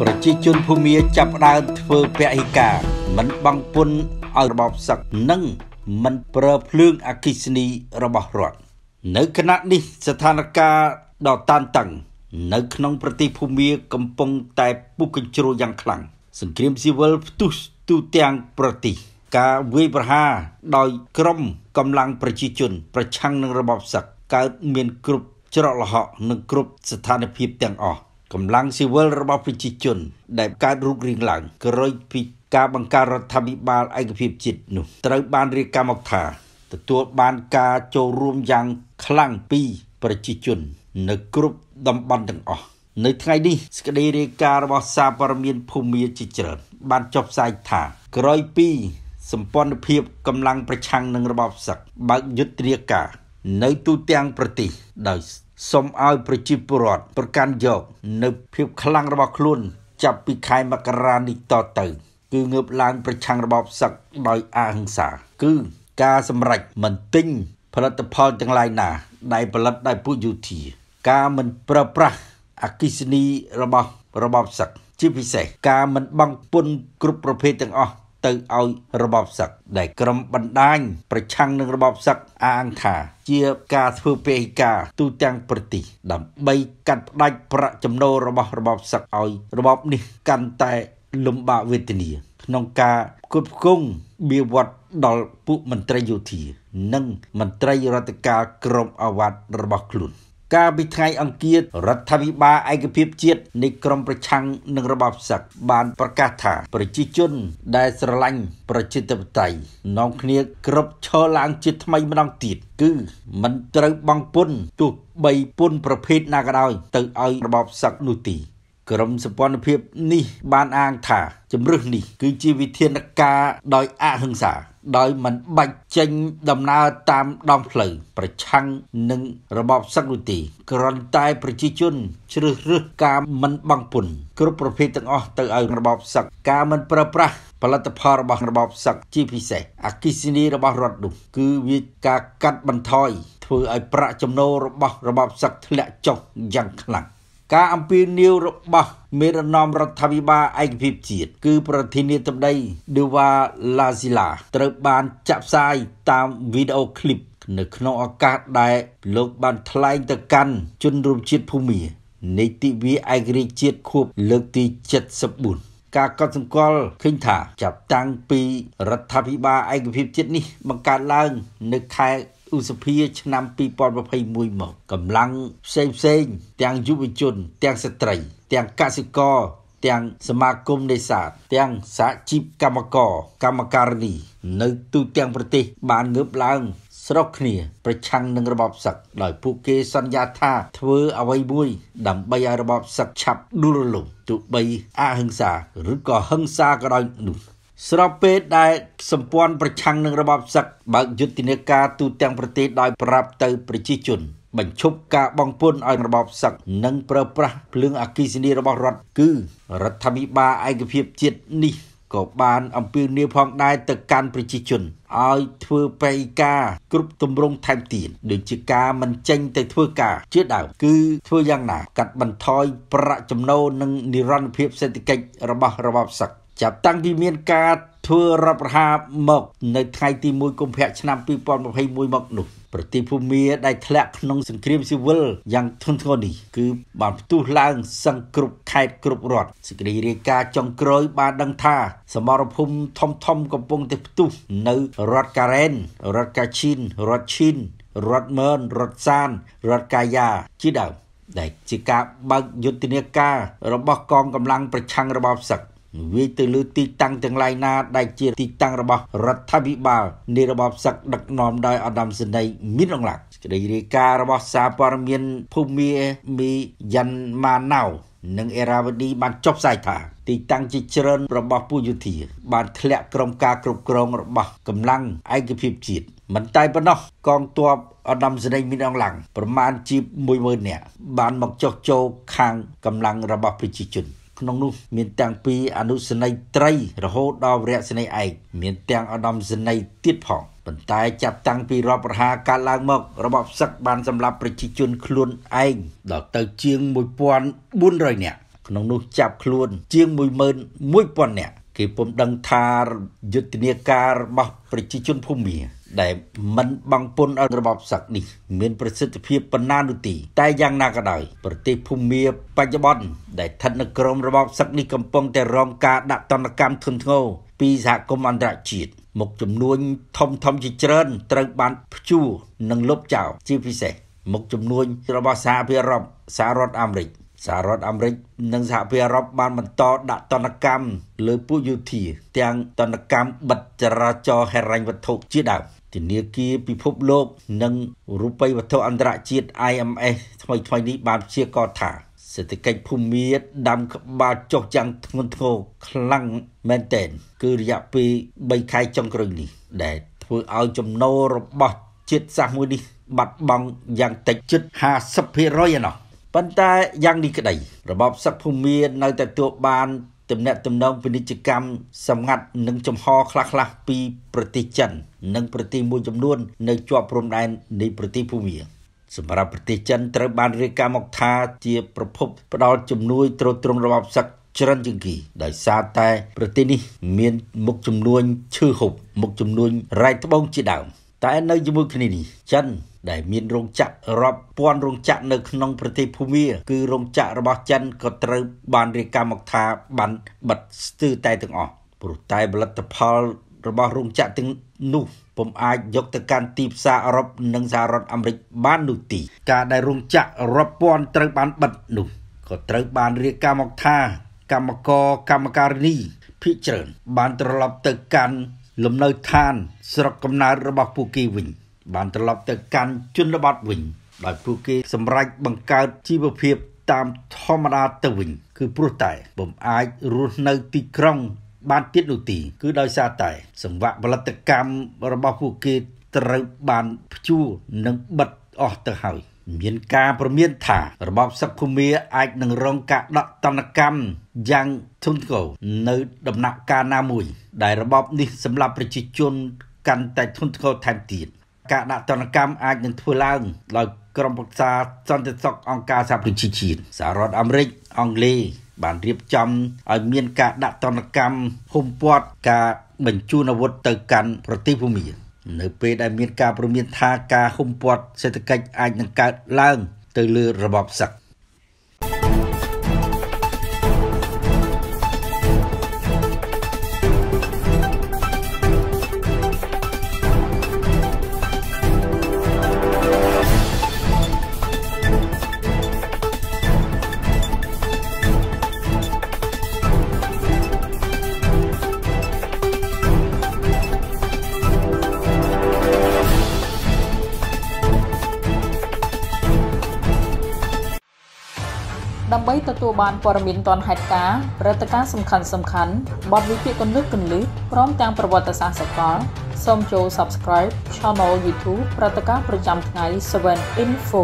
ប្រជាជនភូមាចាប់ផ្ដើមធ្វើពហិការមិនបង់ពន្ធឲ្យរបបសឹកនិងមិនប្រើភ្លើងអគិសនីរបស់រដ្ឋនៅគណៈនេះស្ថានភាពដ៏តានតឹង នៅក្នុងប្រទេសភូមាកំពុងតែពុះកញ្ជ្រោលយ៉ាងខ្លាំងសង្គ្រាមស៊ីវិលផ្ទុះទូទាំងប្រទេសការវាយប្រហារដោយក្រុមកម្លាំងប្រជាជន ប្រឆាំងនឹងរបបសឹកកើតមានគ្រប់ច្រកល្ហកនិងគ្រប់ស្ថានភាពទាំងអស់ កម្លាំងស៊ីវិលរបស់ប្រជាជន ដែលកើតរូបរាងឡើងក្រោយពីការបង្កើតរដ្ឋាភិបាលឯកភាពជាតិនោះត្រូវបានរាយការណ៍មកថាទទួលបានការចូលរួមយ៉ាងខ្លាំងពីប្រជាជន នៅគ្រប់តំបន់ទាំងអស់នៅថ្ងៃនេះសេចក្តីរាយការណ៍របស់សារព័ត៌មានភូមាជាច្រើនបានចុះផ្សាយថាក្រោយពីសម្ព័ន្ធភាពកម្លាំងប្រឆាំងនឹងរបបសឹកបើកយុទ្ធនាការនៅទូទាំងប្រទេសដោយ សូមឲ្យប្រជាពលរដ្ឋប្រកាន់យកនៅភាពខ្លាំងរបស់ខ្លួន ចាប់ពីខែមករានេះតទៅ គឺងើបឡើងប្រឆាំងរបបសឹកដោយអហិង្សា គឺការសម្រេចមិនទិញផលិតផលទាំងឡាយណា ដែលផលិតដោយពួកយោធា ការមិនប្រើប្រាស់អគិសនីរបស់របបសឹកជាពិសេសការមិនបង់ពន្ធគ្រប់ប្រភេទទាំងអស់ ទៅឲ្យរបបសឹកដែលក្រុមបណ្ដាញប្រឆាំងនឹងរបបសឹកអាងថាជាការធ្វើពេហិការទូទាំងប្រទេសដើម្បីកាត់ផ្ដាច់ប្រាក់ចំណូលរបស់របបសឹកឲ្យរបបនេះកាន់តែលំបាកវេទនាក្នុងការគត់ផ្គង់បៀវត្សដល់ពួកមន្ត្រីយោធា និងមន្ត្រីរដ្ឋការក្រមអាវ៉ាត់របស់ខ្លួន។ កាលពីថ្ងៃអង្គាររដ្ឋាភិបាលឯកភាពជាតិនៃក្រមប្រឆាំងនឹងរបបសឹកបានប្រកាសថា ប្រជាជនដែលស្រឡាញ់ប្រជាធិបតេយ្យនាំគ្នាគ្រប់ឈរឡើងជាថ្មីម្ដងទៀតគឺមិនត្រូវបង់ពន្ធទោះបីពន្ធប្រភេទណាក៏ដោយទៅឲ្យរបបសឹកនោះទេក្រមសម្ព័ន្ធភាពនេះបានអាងថាជំរឹះនេះគឺជាវិធានការដោយអហិង្សា ដោយមិនបាច់ចេញដំណើរតាមដងផ្លូវប្រឆាំងនឹងរបបសឹកនោះទេគ្រាន់តែប្រជាជនជ្រើសរើសការមិនបង់ពន្ធគ្រប់ប្រភេទទាំងអស់ទៅឲ្យរបបសឹកការមិនប្រើប្រាស់ផលិតផលរបស់របបសឹកជាពិសេសអគិសនីរបស់រដ្ឋនោះគឺវាការកាត់បន្ថយធ្វើឲ្យប្រាក់ចំណូលរបស់របបសឹកធ្លាក់ចុះយ៉ាងខ្លាំង ការអំពាវនាវរបស់មេរណមរដ្ឋាភិបាលឯកភាពជាតិគឺប្រធានាធិបតី Dewa Lazila ត្រូវបានចាក់ផ្សាយតាមវីដេអូឃ្លីបនៅក្នុងឱកាសដែលលោកបានថ្លែងទៅកាន់ជនរួមជាតិភូមានៃទិវាឯករាជ្យជាតិខួបលើកទី74ការកត់សម្គាល់ឃើញថាចាប់តាំងពីរដ្ឋាភិបាលឯកភាពជាតិនេះបង្កើតឡើង នៅខែ ឧសភាឆ្នាំ2021មកកម្លាំងផ្សេងផ្សេងទាំងយុវជន ទាំងស្ត្រី ទាំងកសិករទាំងសមាគមនេសាទទាំងសហជីពកម្មករកម្មការិនីនៅទូទាំងប្រទេស បានងើបឡើងស្រុកគ្នា ប្រឆាំងនឹងរបបសឹកដោយពួកគេសន្យាថាធ្វើអ្វីមួយ ដើម្បីឲ្យរបបសឹកឆាប់ដួលរលំទោះបីអហិង្សាឬក៏ហិង្សាក៏ដោយនោះ ស្របពេលដែលសម្ព័ន្ធប្រឆាំងនឹងរបបសឹកបើកយុទ្ធនាការទូទាំងប្រទេសដោយប្រាប់ទៅប្រជាជនបញ្ឈប់ការបងពុនឲ្យរបបសឹកនិងប្រើប្រាស់ភ្លើងអគ្គិសនីរបស់រដ្ឋគឺរដ្ឋាភិបាលឯកភាពជាតិនេះក៏បានអំពាវនាវផងដែរទៅកាន់ប្រជាជនឲ្យធ្វើបេការគ្រប់ទម្រង់ថែមទៀតដូចជាការមិនចេញទៅធ្វើការជាដើមគឺធ្វើយ៉ាងណា កាត់បន្ថយប្រាក់ចំណូលនិងនិរន្តរភាពសេដ្ឋកិច្ចរបស់របបសឹក ចាប់តាំងពីមានការធ្វើរដ្ឋប្រហារមក នៅថ្ងៃទី1កុម្ភៈឆ្នាំ2021មកនោះប្រទេសភូមាដែលធ្លាក់ក្នុងសង្គ្រាមស៊ីវិលយ៉ាងធ្ងន់ធ្ងរនេះគឺបានផ្ទុះឡើងសឹងគ្រប់ខេត្តគ្រប់រដ្ឋសេចក្តីរាយការណ៍ចុងក្រោយបានដឹងថា សមរភូមិធំធំកំពុងតែផ្ទុះនៅរដ្ឋការ៉េនរដ្ឋកាឈីនរដ្ឋឈីនរដ្ឋមឺនរដ្ឋសានរដ្ឋកាយ៉ាជាដើមដែលជាការបើកយុទ្ធនាការរបស់កងកម្លាំងប្រឆាំងរបបសឹក វាយទៅលើទីតាំងទាំងឡាយណាដែលជាទីតាំងរបស់រដ្ឋាភិបាលនៃរបបសឹកដឹកនាំដោយអាដាមសេនីមានរងឡាក់សេចក្តីរាយការណ៍របស់សារព័ត៌មានភូមាមីយ៉ាន់ម៉ាណៅនិងអេរ៉ាវឌីបានចុះផ្សាយថាទីតាំងជាច្រើនរបស់ពួកយោធា បានធ្លាក់ក្រោមការគ្រប់គ្រងរបស់កម្លាំងឯកភាពជាតិមិនតែប៉ុណ្ណោះកងទ័ពអដាមសេនីមានអង្លាំងប្រមាណជា10000នាក់បានមកចុះចូលខាងកម្លាំងរបស់ប្រជាជន ក្នុងនោះមានទាំងពីអនុសេនីយ៍ត្រីរហូតដល់វរៈសេនីយ៍ឯកមានទាំងអដំសេនីយ៍ទៀតផងប៉ុន្តែចាប់តាំងពីរដ្ឋប្រហារកើតឡើងមក របបសឹកបានសម្លាប់ប្រជាជនខ្លួនឯងដល់ទៅជាង1400នាក់ក្នុងនោះចាប់ខ្លួនជាង11000នាក់ គេពុំដឹងថាយុទ្ធនាការរបស់ប្រជាជនភូមាដែលមិនបង់ពន្ធឲ្យរបបសឹកនេះ មានប្រសិទ្ធភាពប៉ុណ្ណានោះទេតែយ៉ាងណាក៏ដោយប្រទេសភូមាបច្ចុប្បន្នដែលស្ថិតនៅក្រោមរបបសឹកនេះកំពុងតែរងការដាក់ទណ្ឌកម្មធ្ងន់ធ្ងរពីសហគមន៍អន្តរជាតិមុខចំនួនធំធំជាច្រើន ត្រូវបានព្យួរនិងលុបចោលជាពិសេសមុខចំនួនរបស់សហភាពអឺរ៉ុបសហរដ្ឋអាមេរិក សហរដ្ឋអាមេរិកនិងសហភាពអឺរ៉ុបបានបន្តដាក់ទណ្ឌកម្មលើពួកយោធាទាំងទណ្ឌកម្មបិទចរាចរណ៍ហិរញ្ញវត្ថុជាដើមធនាគារពិភពលោកនិងរូបិយវត្ថុអន្តរជាតិ IMF ថ្មីថ្មីនេះបានព្យាករណ៍ថាសេដ្ឋកិច្ចភូមិដាំក្បាលចុះយ៉ាងធ្ងន់ធ្ងរខ្លាំងមែនទែនគឺរយៈពេល3ខែចុងក្រោយនេះ ដែលធ្វើឲ្យចំណូលរបស់ជាតិសាសន៍មួយនេះបាត់បង់យ៉ាងតិចជិត50%ឯណោះ ប៉ុន្តែយ៉ាងនេះក្តីរបបសឹកភូមិនៅតែទួបានទំនាក់ទំនងពាណិជ្ជកម្មសម្ងាត់និងចំហខ្លះៗពីប្រទេសចិន និងប្រទេសមួយចំនួន នៅជាប់ព្រំដែននៃប្រទេសភូមាសម្រាប់ប្រទេសចិនត្រូវបានរាយការណ៍មកថាជាប្រភពផ្ដល់ជំនួយទ្រទ្រង់របបសឹកច្រើនជាងគេដោយសារតែប្រទេសនេះមានមុខចំនួនឈើហុបមុខចំនួនរ៉ែកត្បូងជាដើម តែនៅជាមួយគ្នានេះចិនដែលមានរោងចក្ររាប់ពាន់រោងចក្រនៅក្នុងប្រទេសភូមាគឺរោងចក្ររបស់ចិនក៏ត្រូវបានរាយការណ៍មកថាបានបិទស្ទើរតែទាំងអស់ព្រោះតែផលិតផលរបស់រោងចក្រទាំងនោះពុំអាចយកទៅកាន់ទីផ្សារអឺរ៉ុបនិងសហរដ្ឋអាមេរិកបាននោះទេការដែលរោងចក្ររាប់ពាន់ត្រូវបានបិទនោះក៏ត្រូវបានរាយការណ៍មកថាកម្មករកម្មការិនីភិជាច្រើនបានត្រឡប់ទៅកាន់ លំនៅឋាន ស្រុកកំណើតរបស់ពួកគេវិញ បានត្រឡប់ទៅកាន់ជនបទវិញដោយពួកគេសម្រេចបង្កើតជីវភាពតាមធម្មតាទៅវិញ គឺព្រោះតែពុំអាចរស់នៅទីក្រុង បានទៀតនោះទេគឺដោយសារតែ សង្វាក់ផលិតកម្មរបស់ពួកគេត្រូវបានព្យួរនិងបិទអស់ទៅហើយ មានការប្រមានថារបបសឹកភូមាអាចនឹងរងការដាក់ទណ្ឌកម្មយ៉ាងធ្ងន់ធ្ងរនៅដំណាក់កាលណាមួយ ដែលរបបនេះសម្រាប់ប្រជាជនកាន់តែធ្ងន់ធ្ងរថែមទៀតការដាក់ទណ្ឌកម្មអាចនឹងធ្វើឡើងដោយក្រុមប្រឹក្សាសន្តិសុខអង្គការសហប្រជាជាតិសហរដ្ឋអាមេរិកអង់គ្លេសបានរៀបចំឲ្យមានការដាក់ទណ្ឌកម្មហុំព័ទ្ធការបញ្ជូនអាវុធទៅកាន់ប្រទេសភូមា នៅពេលដែលមានការព្រមានថាការហុំព័ទ្ធសេដ្ឋកិច្ចអាចនឹងកើតឡើងទៅលើរបបសឹក ដើម្បីទទួលបានព័ត៌មានទាន់ហេតុការណ៍ព្រឹត្តិការណ៍សំខាន់សំខាន់បទវិភាគគន្លឹះគន្លឹះព្រមទាំងប្រវត្តិសាស្ត្រសកលសូមចូល Subscribe Channel YouTube ព្រឹត្តិការណ៍ប្រចាំថ្ងៃ7 Info